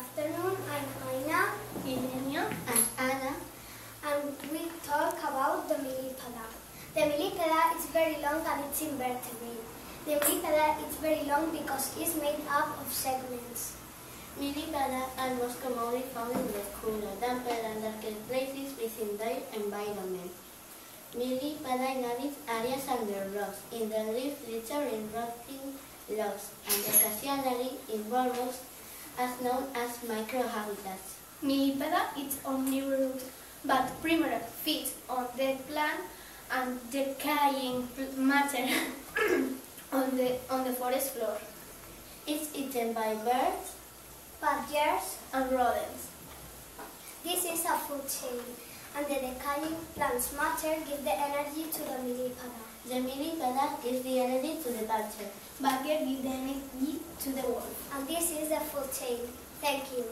afternoon. I'm Aina Ilenia and Anna and we talk about the millipeda. The millipeda is very long and it's invertebrate. The millipeda is very long because it's made up of segments. Millipeda are most commonly found in the cooler, damper and darker places within their environment. Millipeda inhabit areas under rocks, in the leaf litter in rotting logs, and occasionally in burrows as known as microhabitats. Millipeda is omnivorous, but primarily feeds on dead plant and decaying matter on the on the forest floor. It's eaten by birds, badgers, and rodents. This is a food chain, and the decaying plant's matter gives the energy to The millipeda gives the energy to the badger. Badger gives the energy to the wolf. And this is the food chain. Thank you.